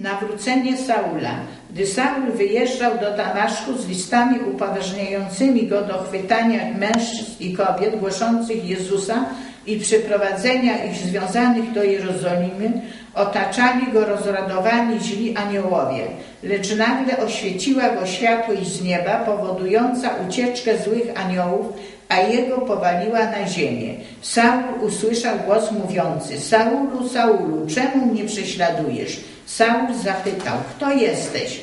Nawrócenie Saula. Gdy Saul wyjeżdżał do Damaszku z listami upoważniającymi go do chwytania mężczyzn i kobiet głoszących Jezusa i przyprowadzenia ich związanych do Jerozolimy, otaczali go rozradowani źli aniołowie, lecz nagle oświeciła go światłość z nieba, powodująca ucieczkę złych aniołów, a jego powaliła na ziemię. Saul usłyszał głos mówiący: Saulu, Saulu, czemu mnie prześladujesz? Saul zapytał: Kto jesteś?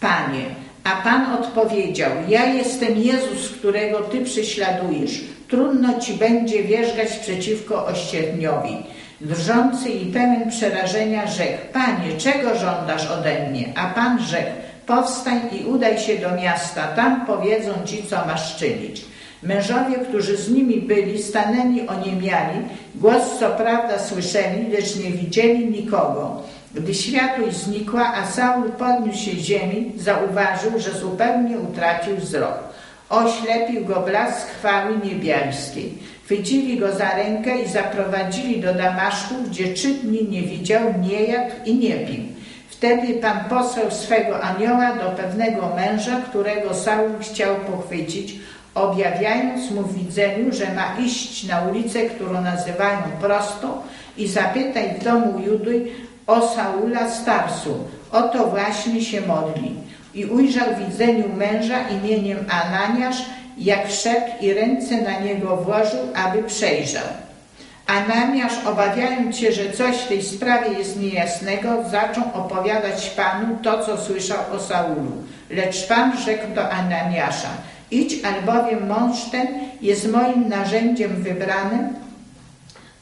Panie. A Pan odpowiedział: Ja jestem Jezus, którego ty prześladujesz. Trudno ci będzie wierzgać przeciwko ościerniowi. Drżący i pełen przerażenia rzekł: Panie, czego żądasz ode mnie? A Pan rzekł: Powstań i udaj się do miasta, tam powiedzą ci, co masz czynić. Mężowie, którzy z nimi byli, stanęli oniemiali, głos co prawda słyszeli, lecz nie widzieli nikogo. Gdy światłość znikła, a Saul podniósł się z ziemi, zauważył, że zupełnie utracił wzrok. Oślepił go blask chwały niebiańskiej. Chwycili go za rękę i zaprowadzili do Damaszku, gdzie trzy dni nie widział, nie jadł i nie pił. Wtedy Pan posłał swego anioła do pewnego męża, którego Saul chciał pochwycić, objawiając mu w widzeniu, że ma iść na ulicę, którą nazywają prostą i zapytaj w domu Judy o Saula Starsu. Oto właśnie się modli. I ujrzał w widzeniu męża imieniem Ananiasz, jak wszedł i ręce na niego włożył, aby przejrzał. Ananiasz, obawiając się, że coś w tej sprawie jest niejasnego, zaczął opowiadać Panu to, co słyszał o Saulu. Lecz Pan rzekł do Ananiasza, idź, albowiem mąż ten jest moim narzędziem wybranym,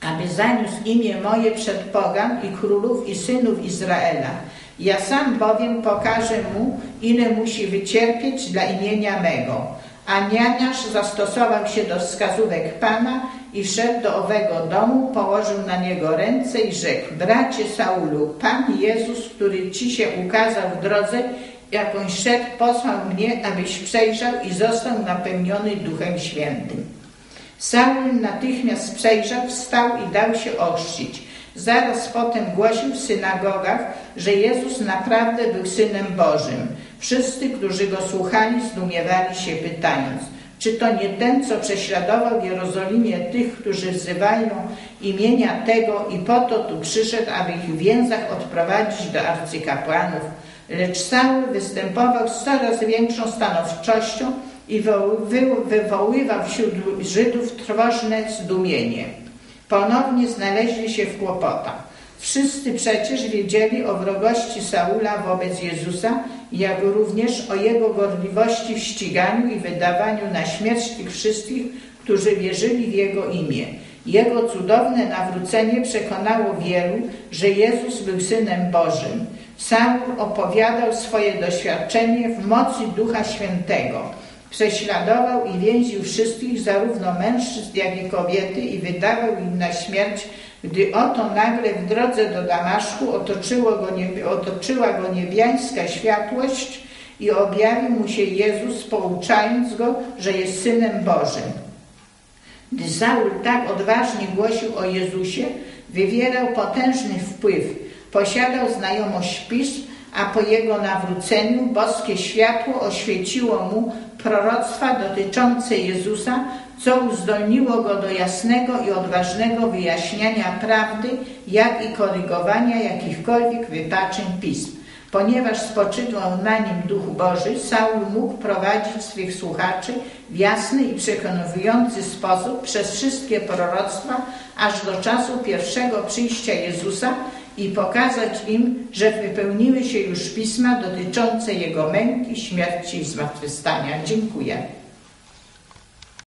aby zaniósł imię moje przed pogan i królów i synów Izraela. Ja sam bowiem pokażę mu, ile musi wycierpieć dla imienia mego. A nianiarz zastosował się do wskazówek Pana i wszedł do owego domu, położył na niego ręce i rzekł, bracie Saulu, Pan Jezus, który ci się ukazał w drodze, jakąś szedł, posłał mnie, abyś przejrzał i został napełniony Duchem Świętym. Saul natychmiast przejrzał, wstał i dał się ochrzcić. Zaraz potem głosił w synagogach, że Jezus naprawdę był Synem Bożym. Wszyscy, którzy go słuchali, zdumiewali się, pytając, czy to nie ten, co prześladował w Jerozolimie tych, którzy wzywają imienia tego i po to tu przyszedł, aby ich w więzach odprowadzić do arcykapłanów. Lecz Saul występował coraz większą stanowczością i wywoływał wśród Żydów trwożne zdumienie. Ponownie znaleźli się w kłopotach. Wszyscy przecież wiedzieli o wrogości Saula wobec Jezusa, jak również o jego gorliwości w ściganiu i wydawaniu na śmierć tych wszystkich, którzy wierzyli w jego imię. Jego cudowne nawrócenie przekonało wielu, że Jezus był Synem Bożym. Saul opowiadał swoje doświadczenie w mocy Ducha Świętego Prześladował i więził wszystkich, zarówno mężczyzn, jak i kobiety i wydawał im na śmierć, gdy oto nagle w drodze do Damaszku otoczyło go otoczyła go niebiańska światłość i objawił mu się Jezus, pouczając go, że jest Synem Bożym. Gdy Saul tak odważnie głosił o Jezusie, wywierał potężny wpływ, posiadał znajomość pism, a po jego nawróceniu boskie światło oświeciło mu proroctwa dotyczące Jezusa, co uzdolniło go do jasnego i odważnego wyjaśniania prawdy, jak i korygowania jakichkolwiek wypaczeń pism. Ponieważ spoczywał na nim Duch Boży, Saul mógł prowadzić swych słuchaczy w jasny i przekonujący sposób przez wszystkie proroctwa, aż do czasu pierwszego przyjścia Jezusa, i pokazać im, że wypełniły się już pisma dotyczące Jego męki, śmierci i zmartwychwstania. Dziękuję.